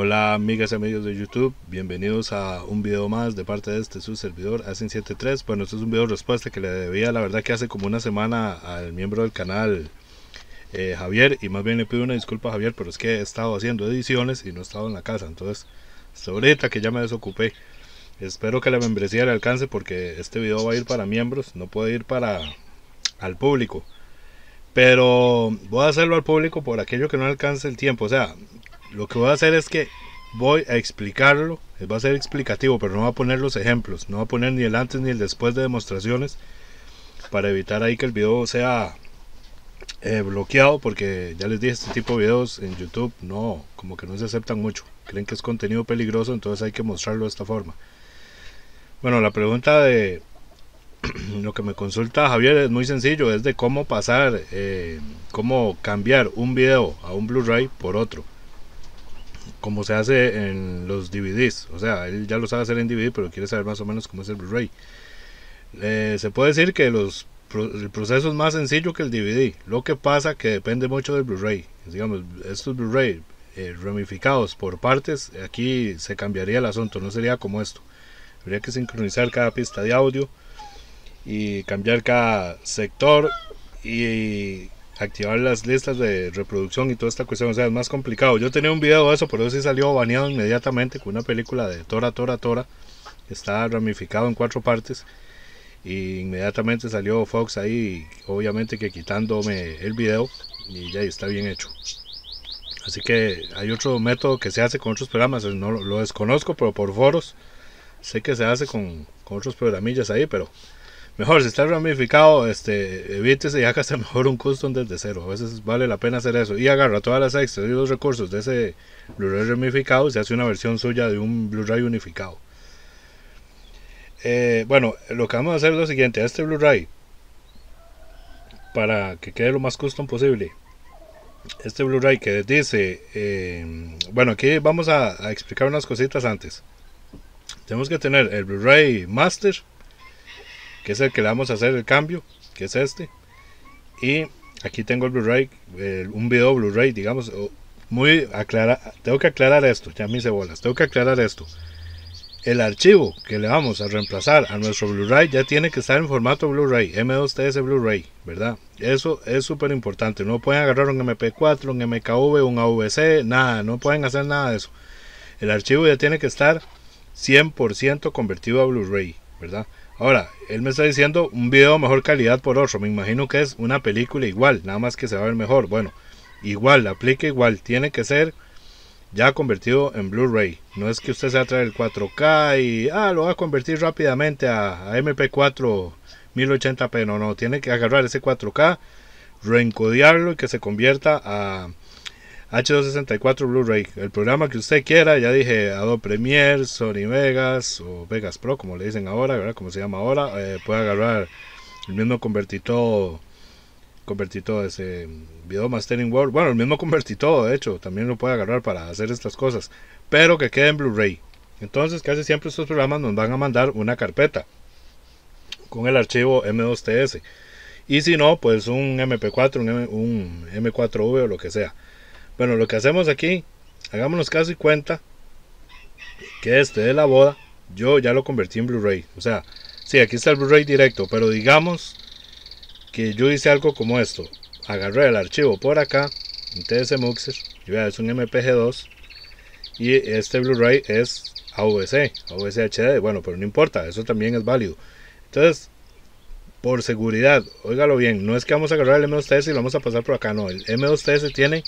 Hola amigas y amigos de YouTube, bienvenidos a un video más de parte de este su servidor Asin73. Bueno, este es un video de respuesta que le debía la verdad que hace como una semana al miembro del canal eh, Javier y más bien le pido una disculpa a Javier, pero es que he estado haciendo ediciones y no he estado en la casa, entonces hasta ahorita que ya me desocupé. Espero que la membresía le alcance porque este video va a ir para miembros, no puede ir para al público. Pero voy a hacerlo al público por aquello que no alcance el tiempo. O sea, lo que voy a hacer es que voy a explicarlo, va a ser explicativo, pero no voy a poner los ejemplos, no voy a poner ni el antes ni el después de demostraciones para evitar ahí que el video sea eh, bloqueado, porque ya les dije, este tipo de videos en YouTube no, como que no se aceptan mucho, creen que es contenido peligroso, entonces hay que mostrarlo de esta forma. Bueno, la pregunta de lo que me consulta Javier es muy sencillo, es de cómo pasar, eh, cómo cambiar un video a un Blu-ray por otro como se hace en los DVDs. O sea, él ya lo sabe hacer en DVD, pero quiere saber más o menos cómo es el Blu-ray. Eh, se puede decir que el proceso es más sencillo que el DVD. Lo que pasa que depende mucho del Blu-ray. Digamos, estos Blu-ray eh, ramificados por partes, aquí se cambiaría el asunto. No sería como esto. Habría que sincronizar cada pista de audio y cambiar cada sector y activar las listas de reproducción y toda esta cuestión. O sea, es más complicado. Yo tenía un video de eso, pero sí salió baneado inmediatamente con una película de Tora, Tora, Tora. Está ramificado en cuatro partes. Y inmediatamente salió Fox ahí, obviamente que quitándome el video. Y ya está bien hecho. Así que hay otro método que se hace con otros programas. No lo desconozco, pero por foros sé que se hace con, con otros programillas ahí, pero Mejor, si está ramificado, este, evítese y hágase mejor un custom desde cero. A veces vale la pena hacer eso. Y agarra todas las extras y los recursos de ese Blu-ray ramificado y se hace una versión suya de un Blu-ray unificado. Eh, bueno, lo que vamos a hacer es lo siguiente. Este Blu-ray, para que quede lo más custom posible, este Blu-ray que dice, eh, bueno, aquí vamos a explicar unas cositas antes. Tenemos que tener el Blu-ray Master que es el que le vamos a hacer el cambio, que es este. Y aquí tengo el Blu-ray, un video Blu-ray, digamos, muy aclara, tengo que aclarar esto, ya mis cebolas, tengo que aclarar esto. El archivo que le vamos a reemplazar a nuestro Blu-ray ya tiene que estar en formato Blu-ray, M2TS Blu-ray, ¿verdad? Eso es súper importante. No pueden agarrar un MP4, un MKV, un AVC, nada, no pueden hacer nada de eso. El archivo ya tiene que estar 100% convertido a Blu-ray, ¿verdad? Ahora, él me está diciendo un video mejor calidad por otro. Me imagino que es una película igual, nada más que se va a ver mejor. Bueno, igual, aplica igual. Tiene que ser ya convertido en Blu-ray. No es que usted se va a traer el 4K y ah, lo va a convertir rápidamente a, a MP4 1080p. No, no, tiene que agarrar ese 4K, reencodearlo y que se convierta a H264 Blu-ray, el programa que usted quiera, ya dije Adobe Premiere, Sony Vegas o Vegas Pro, como le dicen ahora, ¿verdad? Como se llama ahora, eh, puede agarrar el mismo convertito, convertito ese video mastering world, bueno, el mismo convertito, de hecho, también lo puede agarrar para hacer estas cosas, pero que quede en Blu-ray. Entonces, casi siempre estos programas nos van a mandar una carpeta con el archivo M2TS. Y si no, pues un MP4, un, un M4V o lo que sea. Bueno, lo que hacemos aquí, hagámonos caso y cuenta que este de la boda, yo ya lo convertí en Blu-ray. O sea, sí, aquí está el Blu-ray directo, pero digamos que yo hice algo como esto. Agarré el archivo por acá, en TS Muxer, y es un MPG2, y este Blu-ray es AVC, AVC HD. Bueno, pero no importa, eso también es válido. Entonces, por seguridad, óigalo bien, no es que vamos a agarrar el M2TS y lo vamos a pasar por acá, no, el M2TS tiene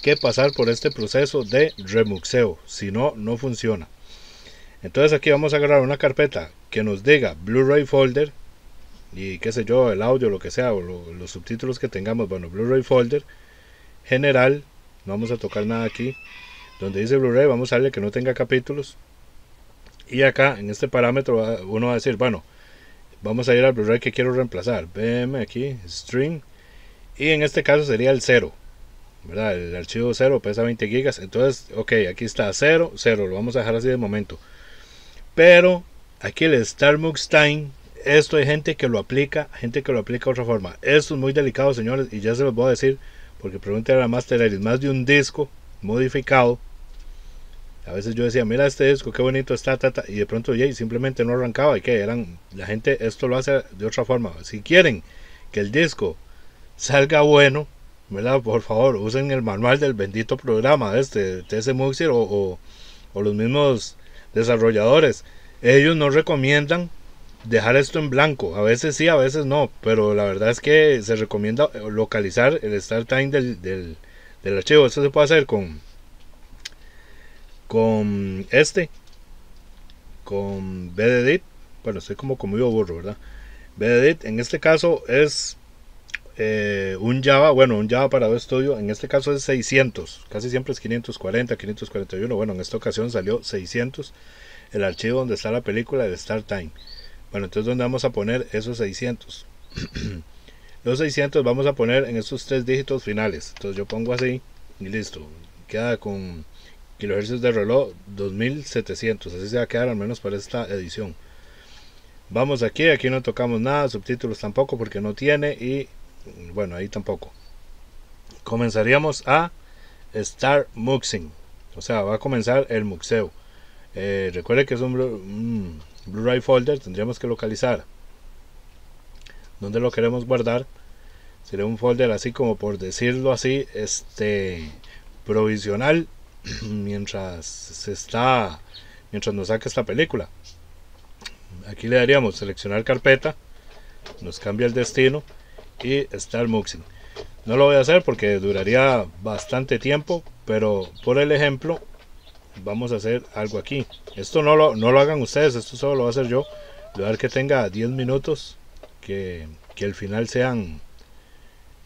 que pasar por este proceso de remuxeo, si no, no funciona. Entonces aquí vamos a agarrar una carpeta que nos diga Blu-ray folder y qué sé yo, el audio, lo que sea, o los subtítulos que tengamos, bueno, Blu-ray folder, general, no vamos a tocar nada aquí, donde dice Blu-ray vamos a darle que no tenga capítulos, y acá en este parámetro uno va a decir, bueno, vamos a ir al Blu-ray que quiero reemplazar, BM aquí, string, y en este caso sería el 0, el archivo 0 pesa 20 gigas. Entonces, ok, aquí está 0, 0. Lo vamos a dejar así de momento. Pero aquí el StarMux Time, esto hay gente que lo aplica, gente que lo aplica de otra forma. Esto es muy delicado, señores, y ya se los voy a decir, porque pregunté a la Master Edit, más de un disco modificado A veces yo decía, mira este disco, qué bonito está, y de pronto ya simplemente no arrancaba y que eran, la gente esto lo hace de otra forma. Si quieren que el disco salga bueno, ¿verdad? Por favor, usen el manual del bendito programa este, TS Muxir o, o, los mismos desarrolladores. Ellos no recomiendan dejar esto en blanco. A veces sí, a veces no. Pero la verdad es que se recomienda localizar el start time del, del, del archivo. Esto se puede hacer con, con este, con BDDIT. Bueno, estoy como conmigo burro, ¿verdad? BDDIT en este caso es eh, un Java, bueno, un Java para estudio, en este caso es 600, casi siempre es 540, 541, bueno, en esta ocasión salió 600, el archivo donde está la película de Start Time. Bueno, entonces ¿dónde vamos a poner esos 600? Los 600 vamos a poner en estos tres dígitos finales. Entonces yo pongo así y listo. Queda con kilohercios de reloj 2700. Así se va a quedar al menos para esta edición. Vamos aquí, aquí no tocamos nada, subtítulos tampoco porque no tiene y bueno, ahí tampoco. Comenzaríamos a Start Muxing. O sea, va a comenzar el muxeo. Eh, recuerde que es un Blu-ray folder. Tendríamos que localizar donde lo queremos guardar. Sería un folder así como por decirlo así, este provisional mientras se está mientras nos saca esta película. Aquí le daríamos seleccionar carpeta, nos cambia el destino y Start Muxing. No lo voy a hacer porque duraría bastante tiempo, pero por el ejemplo vamos a hacer algo aquí. Esto no lo, no lo hagan ustedes, esto solo lo voy a hacer yo. Voy a que tenga 10 minutos, que, que al final sean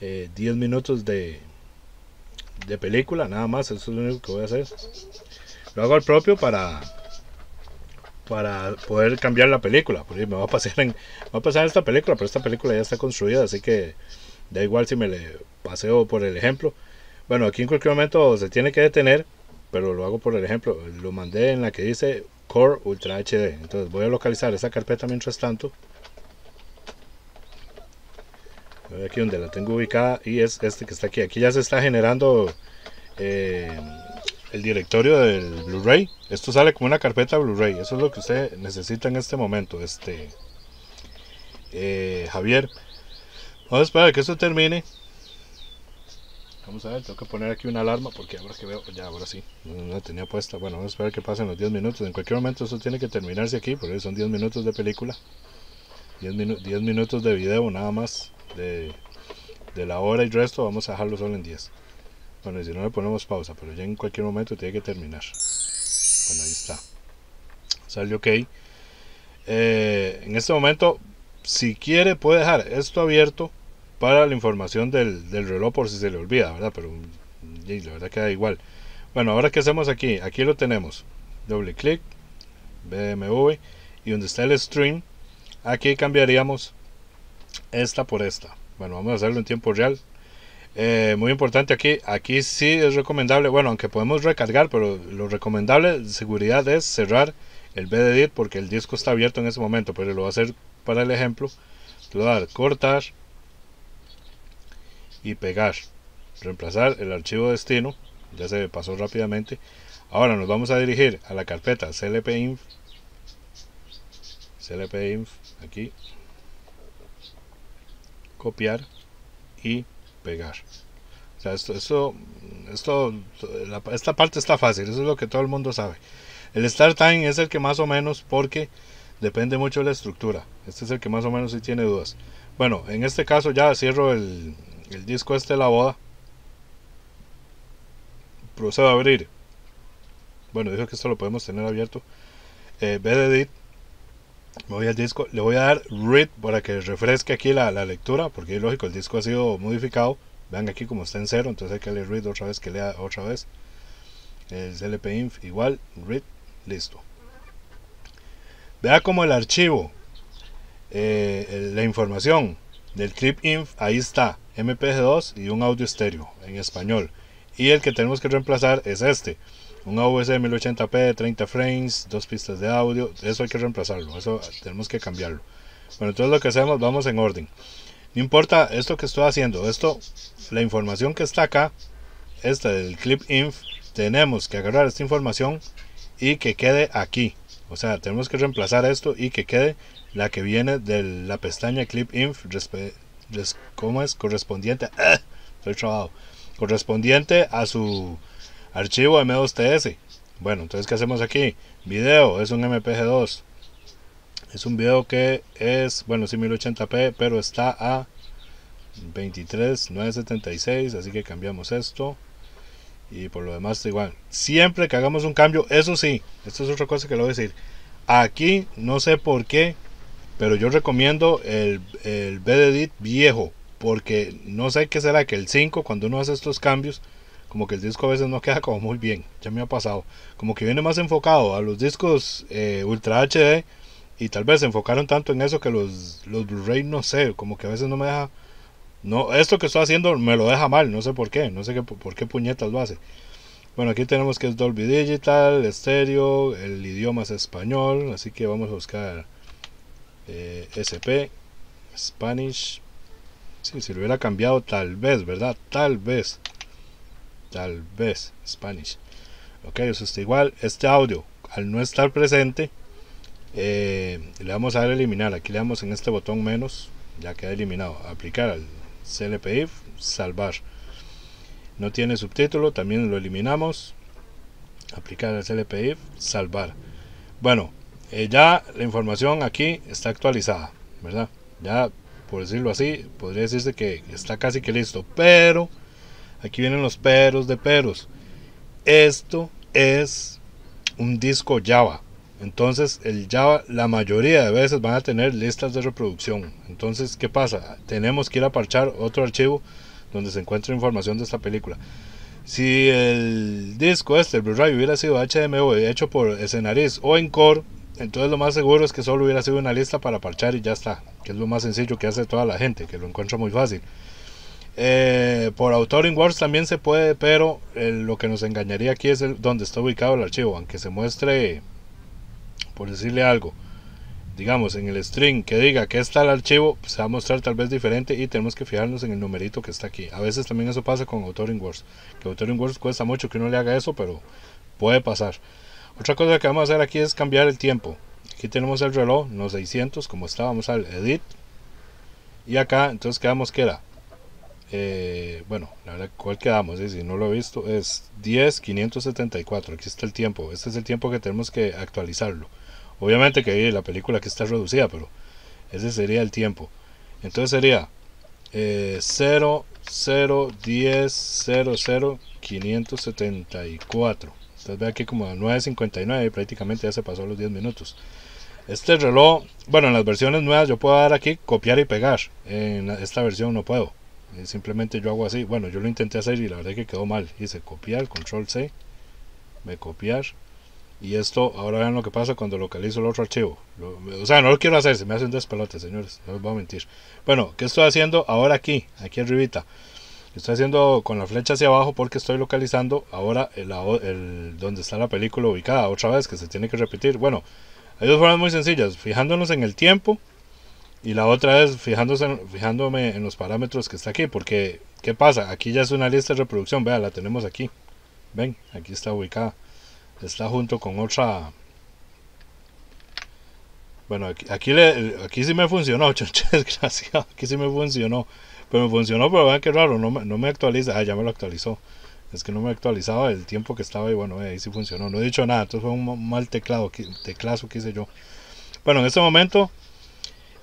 10 eh, minutos de, de película, nada más, eso es lo único que voy a hacer. Lo hago al propio para para poder cambiar la película. Porque me va a pasar en, va a pasar esta película, pero esta película ya está construida, así que da igual si me le paseo por el ejemplo. Bueno, aquí en cualquier momento se tiene que detener, pero lo hago por el ejemplo. Lo mandé en la que dice Core Ultra HD. Entonces voy a localizar esa carpeta mientras tanto. Aquí donde la tengo ubicada y es este que está aquí. Aquí ya se está generando eh, el directorio del Blu-ray. Esto sale como una carpeta Blu-ray. Eso es lo que usted necesita en este momento. Este eh, Javier. Vamos a esperar que esto termine. Vamos a ver, tengo que poner aquí una alarma porque ahora que veo, ya ahora sí, no la tenía puesta. Bueno, vamos a esperar que pasen los 10 minutos. En cualquier momento eso tiene que terminarse aquí, porque son 10 minutos de película. 10, 10 minutos de video nada más de, de la hora y resto. Vamos a dejarlo solo en 10. Bueno, si no le ponemos pausa, pero ya en cualquier momento tiene que terminar. Bueno, ahí está. Sale ok. Eh, en este momento, si quiere, puede dejar esto abierto para la información del, del reloj por si se le olvida, ¿verdad? Pero la verdad queda igual. Bueno, ahora que hacemos aquí, aquí lo tenemos. Doble clic, BMW, y donde está el stream, aquí cambiaríamos esta por esta. Bueno, vamos a hacerlo en tiempo real. Eh, muy importante aquí, aquí sí es recomendable, bueno, aunque podemos recargar, pero lo recomendable de seguridad es cerrar el BDD porque el disco está abierto en ese momento, pero lo voy a hacer para el ejemplo. Le voy a dar cortar y pegar, reemplazar el archivo destino, ya se pasó rápidamente. Ahora nos vamos a dirigir a la carpeta clpinf, clpinf aquí, copiar y pegar. O sea, esto, esto, esto esta parte está fácil, eso es lo que todo el mundo sabe. El start time es el que más o menos, porque depende mucho de la estructura. Este es el que más o menos si tiene dudas. Bueno, en este caso ya cierro el, disco este de la boda. Procedo a abrir. Bueno, dijo que esto lo podemos tener abierto. Eh, BDD me voy al disco, le voy a dar read para que refresque aquí la, lectura, porque es lógico, el disco ha sido modificado. Vean aquí como está en cero, entonces hay que leer read otra vez, que lea otra vez. El CLP igual, read, listo. Vea como el archivo, eh, la información del clip inf, ahí está, MPG2 y un audio estéreo en español. Y el que tenemos que reemplazar es este un AVS 1080p 30 frames, dos pistas de audio, eso hay que reemplazarlo, eso tenemos que cambiarlo. Bueno, entonces lo que hacemos, vamos en orden. No importa esto que estoy haciendo, esto, la información que está acá, esta del clip inf, tenemos que agarrar esta información y que quede aquí. O sea, tenemos que reemplazar esto y que quede la que viene de la pestaña Clip Inf, ¿cómo es? Correspondiente, ¡ah! estoy trabado, correspondiente a su archivo M2TS. Bueno, entonces, ¿qué hacemos aquí? Video, es un MPG2. Es un video que es, bueno, sí 1080p, pero está a 23.976, así que cambiamos esto. Y por lo demás igual. Siempre que hagamos un cambio, eso sí, esto es otra cosa que le voy a decir. Aquí, no sé por qué, pero yo recomiendo el, el BDDIT viejo. Porque no sé qué será que el 5, cuando uno hace estos cambios, como que el disco a veces no queda como muy bien. Ya me ha pasado. Como que viene más enfocado a los discos eh, Ultra HD. Y tal vez se enfocaron tanto en eso que los, los Blu-ray, no sé, como que a veces no me deja no, esto que estoy haciendo me lo deja mal, no sé por qué, no sé qué, por qué puñetas lo hace. Bueno, aquí tenemos que es Dolby Digital, estéreo, el idioma es español, así que vamos a buscar eh, SP, Spanish. Sí, si lo hubiera cambiado tal vez, ¿verdad? Tal vez. Tal vez, Spanish. Ok, eso está igual. Este audio, al no estar presente, eh, le vamos a dar eliminar. Aquí le damos en este botón menos, ya queda eliminado. Aplicar al CLPIF, salvar. No tiene subtítulo, también lo eliminamos. Aplicar el CLPIF, salvar. Bueno, eh, ya la información aquí está actualizada, ¿verdad? Ya, por decirlo así, podría decirse que está casi que listo. Pero, aquí vienen los peros de peros. Esto es un disco Java. Entonces el Java la mayoría de veces van a tener listas de reproducción. Entonces, ¿qué pasa? Tenemos que ir a parchar otro archivo donde se encuentra información de esta película. Si el disco este, el Blu-ray, hubiera sido HDMI hecho por Scenaris o Encore, entonces lo más seguro es que solo hubiera sido una lista para parchar y ya está. Que es lo más sencillo que hace toda la gente, que lo encuentra muy fácil. Eh, por Authoring Wars también se puede, pero eh, lo que nos engañaría aquí es el, donde está ubicado el archivo, aunque se muestre por decirle algo, digamos en el string que diga que está el archivo, se va a mostrar tal vez diferente y tenemos que fijarnos en el numerito que está aquí. A veces también eso pasa con Authoring Words, que Authoring Words cuesta mucho que uno le haga eso, pero puede pasar. Otra cosa que vamos a hacer aquí es cambiar el tiempo. Aquí tenemos el reloj, los 600, como está, vamos al edit. Y acá, entonces quedamos que era, eh, bueno, la verdad, ¿cuál quedamos? Si no lo he visto, es 10.574. Aquí está el tiempo. Este es el tiempo que tenemos que actualizarlo. Obviamente que la película aquí está reducida, pero ese sería el tiempo. Entonces sería eh, 0, 0, 10, 0, 0, 574. Entonces ve aquí como 9.59 y prácticamente ya se pasó los 10 minutos. Este reloj, bueno, en las versiones nuevas yo puedo dar aquí copiar y pegar. En esta versión no puedo. Eh, simplemente yo hago así. Bueno, yo lo intenté hacer y la verdad que quedó mal. Hice copiar, control C, me copiar y esto, ahora vean lo que pasa cuando localizo el otro archivo. o sea, no lo quiero hacer, se me hace un despelote, señores. No les voy a mentir. Bueno, ¿qué estoy haciendo ahora aquí? Aquí arribita. Estoy haciendo con la flecha hacia abajo porque estoy localizando ahora el, el, donde está la película ubicada. Otra vez que se tiene que repetir. Bueno, hay dos formas muy sencillas. Fijándonos en el tiempo. Y la otra es fijándose, fijándome en los parámetros que está aquí. Porque, ¿qué pasa? Aquí ya es una lista de reproducción. Vea, la tenemos aquí. Ven, aquí está ubicada está junto con otra bueno aquí, aquí, le, aquí sí me funcionó gracias aquí sí me funcionó pero me funcionó pero vean que raro no me, no me actualiza ah ya me lo actualizó es que no me actualizaba el tiempo que estaba y bueno ahí sí funcionó no he dicho nada entonces fue un mal teclado teclazo que hice yo bueno en este momento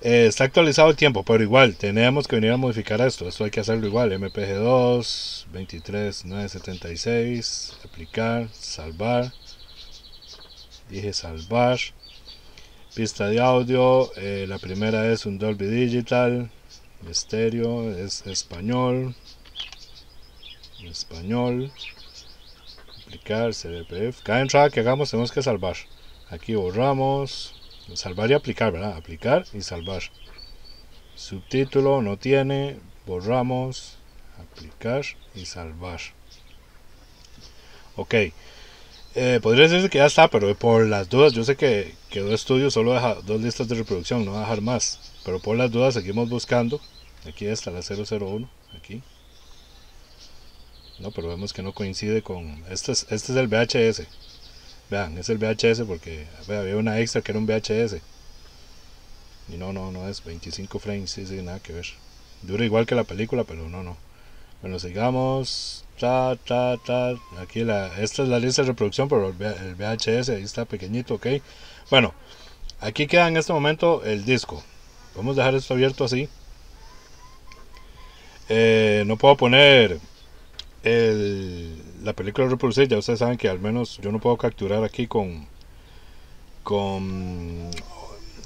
eh, está actualizado el tiempo, pero igual tenemos que venir a modificar esto. Esto hay que hacerlo igual. MPG2, 23976, aplicar, salvar. Dije salvar. Pista de audio eh, la primera es un Dolby Digital estéreo es español español. Aplicar CDPF cada entrada que hagamos tenemos que salvar. Aquí borramos salvar y aplicar verdad aplicar y salvar subtítulo no tiene borramos aplicar y salvar ok eh, podría decirse que ya está, pero por las dudas, yo sé que quedó estudio solo deja dos listas de reproducción, no va a dejar más. Pero por las dudas seguimos buscando. Aquí está la 001, aquí. No, pero vemos que no coincide con... Este es, este es el VHS. Vean, es el VHS porque había una extra que era un VHS. Y no, no, no es 25 frames, sí, sí, nada que ver. Dura igual que la película, pero no, no. Bueno, sigamos. Cha, cha, cha. Aquí la, esta es la lista de reproducción, pero el VHS ahí está pequeñito, ok. Bueno, aquí queda en este momento el disco. Vamos a dejar esto abierto así. Eh, no puedo poner la película reproducir. Ya ustedes saben que al menos yo no puedo capturar aquí con con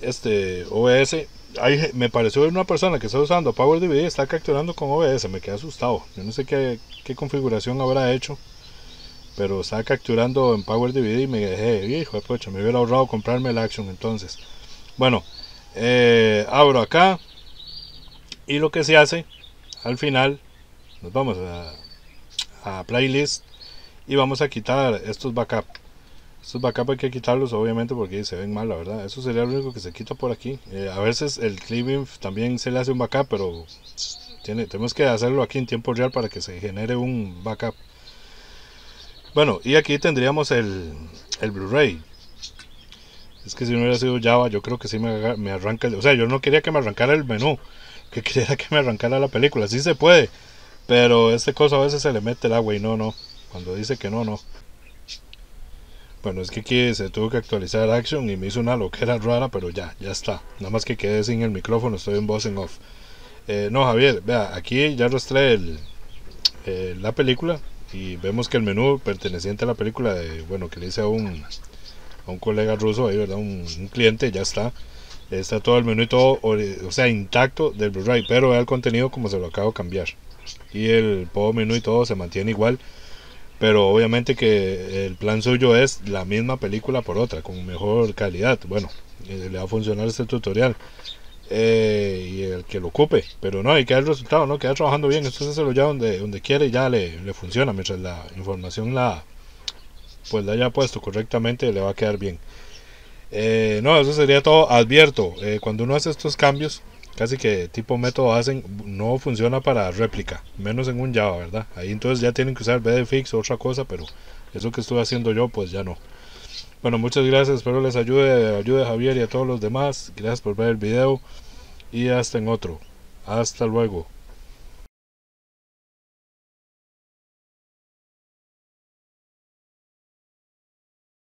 este OBS. Ahí me pareció ver una persona que está usando Power DVD está capturando con OBS. Me quedé asustado. Yo no sé qué, qué configuración habrá hecho. Pero está capturando en Power DVD y me dejé, hijo de pocha, me hubiera ahorrado comprarme el Action entonces. Bueno, eh, abro acá y lo que se hace al final, nos vamos a, a playlist y vamos a quitar estos backup. Estos backup hay que quitarlos obviamente porque se ven mal, la verdad. Eso sería lo único que se quita por aquí. Eh, a veces el clipping también se le hace un backup, pero tenemos que hacerlo aquí en tiempo real para que se genere un backup. Bueno, y aquí tendríamos el, el Blu-ray. Es que si no hubiera sido Java, yo creo que sí me, me arranca. o sea, yo no quería que me arrancara el menú, que quería que me arrancara la película. Sí se puede, pero este cosa a veces se le mete el agua y no, no. Cuando dice que no, no. Bueno, es que aquí se tuvo que actualizar Action y me hizo una loquera rara, pero ya, ya está. Nada más que quedé sin el micrófono, estoy en voz en off. Eh, no, Javier, vea, aquí ya arrastré el, eh, la película y vemos que el menú perteneciente a la película de, bueno que le hice a un, a un colega ruso ahí verdad un, cliente ya está está todo el menú y todo o sea intacto del Blu-ray pero el contenido como se lo acabo de cambiar y el podo menú y todo se mantiene igual pero obviamente que el plan suyo es la misma película por otra con mejor calidad bueno eh, le va a funcionar este tutorial eh, y el que lo ocupe. Pero no, hay que dar el resultado, ¿no? Queda trabajando bien. Entonces se lo lleva donde, donde quiere y ya le, le, funciona. Mientras la información la pues la haya puesto correctamente, le va a quedar bien. Eh, no, eso sería todo. Advierto, eh, cuando uno hace estos cambios, casi que tipo método hacen, no funciona para réplica, menos en un Java, ¿verdad? Ahí entonces ya tienen que usar BDFix o otra cosa, pero eso que estuve haciendo yo, pues ya no. Bueno, muchas gracias, espero les ayude, ayude a Javier y a todos los demás. Gracias por ver el video y hasta en otro. Hasta luego.